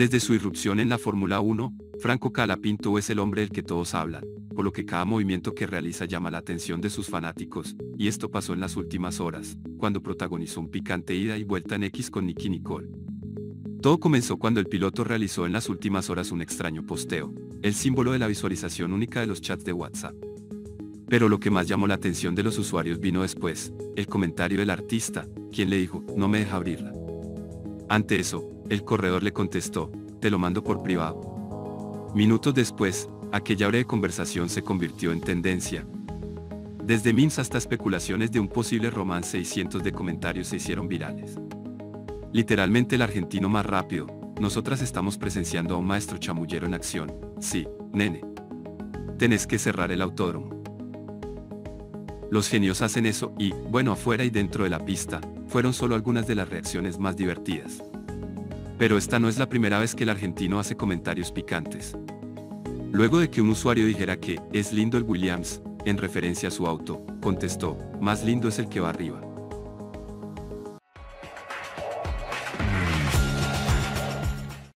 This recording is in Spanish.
Desde su irrupción en la Fórmula 1, Franco Calapinto es el hombre del que todos hablan, por lo que cada movimiento que realiza llama la atención de sus fanáticos, y esto pasó en las últimas horas, cuando protagonizó un picante ida y vuelta en X con Nicky Nicole. Todo comenzó cuando el piloto realizó en las últimas horas un extraño posteo, el símbolo de la visualización única de los chats de WhatsApp. Pero lo que más llamó la atención de los usuarios vino después, el comentario del artista, quien le dijo, no me deja abrirla. Ante eso, el corredor le contestó, te lo mando por privado. Minutos después, aquella breve conversación se convirtió en tendencia. Desde memes hasta especulaciones de un posible romance y cientos de comentarios se hicieron virales. Literalmente el argentino más rápido, nosotras estamos presenciando a un maestro chamullero en acción, sí, nene. Tenés que cerrar el autódromo. Los genios hacen eso y, bueno, afuera y dentro de la pista, fueron solo algunas de las reacciones más divertidas. Pero esta no es la primera vez que el argentino hace comentarios picantes. Luego de que un usuario dijera que, es lindo el Williams, en referencia a su auto, contestó, más lindo es el que va arriba.